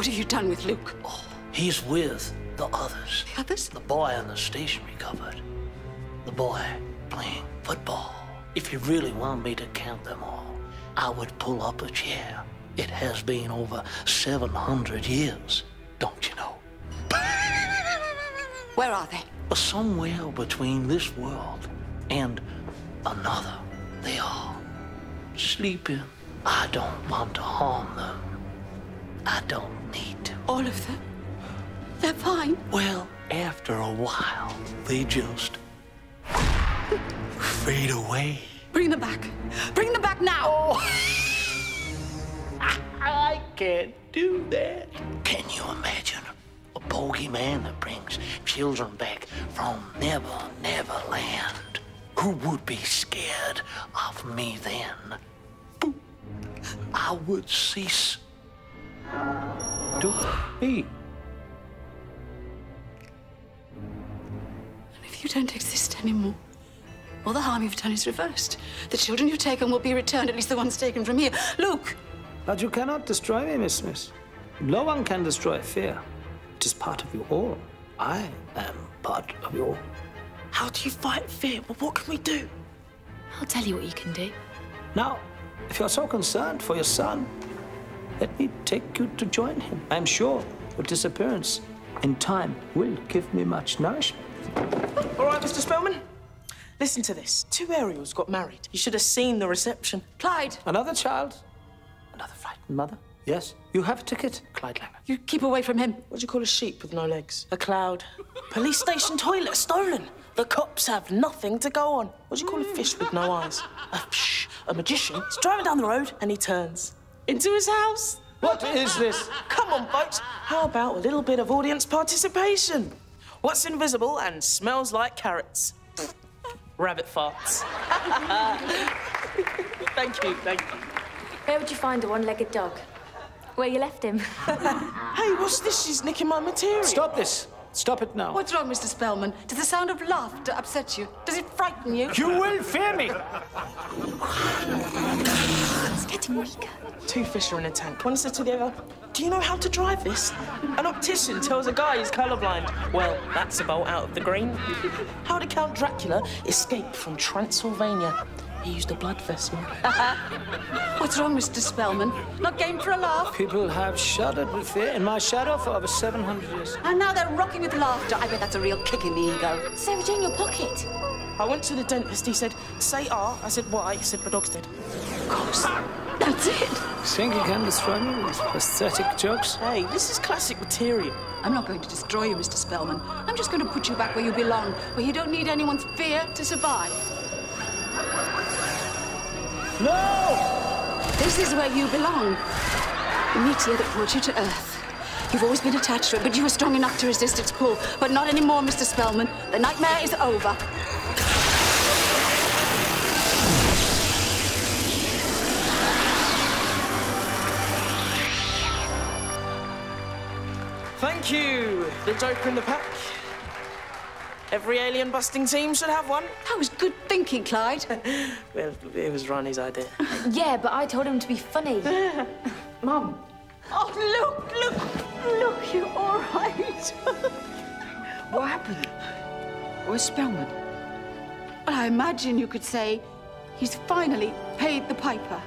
What have you done with Luke? Oh, he's with the others. The others? The boy in the stationery cupboard. The boy playing football. If you really want me to count them all, I would pull up a chair. It has been over 700 years, don't you know? Where are they? Somewhere between this world and another. They are sleeping. I don't want to harm them. I don't need to. All of them? They're fine. Well, after a while, they just fade away. Bring them back. Bring them back now. Oh. I can't do that. Can you imagine a bogeyman that brings children back from Never, Never Land? Who would be scared of me then? I would cease to be. And if you don't exist anymore, all the harm you've done is reversed. The children you've taken will be returned, at least the ones taken from here. Luke! But you cannot destroy me, Miss Smith. No one can destroy fear. It is part of you all. I am part of you all. How do you fight fear? Well, what can we do? I'll tell you what you can do. Now, if you're so concerned for your son, let me take you to join him. I'm sure your disappearance in time will give me much nourishment. All right, Mr. Spellman. Listen to this. Two aerials got married. You should have seen the reception. Clyde! Another child? Another frightened mother? Yes. You have a ticket, Clyde Langer. You keep away from him. What do you call a sheep with no legs? A cloud. Police station toilet stolen. The cops have nothing to go on. What do you call a fish with no eyes? A, psh, a magician. He's driving down the road and he turns into his house. What is this? Come on, folks. How about a little bit of audience participation? What's invisible and smells like carrots? Rabbit farts. thank you, thank you. Where would you find a one-legged dog? Where you left him? hey, what's this? She's nicking my material. Stop this. Stop it now. What's wrong, Mr. Spellman? Does the sound of laughter upset you? Does it frighten you? You will fear me! it's getting weaker. Two fish are in a tank. One said to the other, Do you know how to drive this? An optician tells a guy he's colorblind. Well, that's a bolt out of the green. How did Count Dracula escape from Transylvania? He used a blood vessel. What's wrong, Mr. Spellman? Not game for a laugh? People have shuddered with fear in my shadow for over 700 years. And now they're rocking with laughter. I bet that's a real kick in the ego. Sarah Jane, your pocket. I went to the dentist. He said, say R. I said, why? He said, my dog's dead. Of course. That's it. Think you can destroy me with pathetic jokes? Hey, this is classic material. I'm not going to destroy you, Mr. Spellman. I'm just going to put you back where you belong, where you don't need anyone's fear to survive. No! This is where you belong. The meteor that brought you to Earth. You've always been attached to it, but you were strong enough to resist its pull. But not anymore, Mr. Spellman. The nightmare is over. Thank you. The Joker in the pack. Every alien busting team should have one. That was good thinking, Clyde. well, it was Rani's idea. yeah, but I told him to be funny. Mum. Oh, look, look, look, you're all right. what happened? Where's Spellman? Well, I imagine you could say he's finally paid the piper.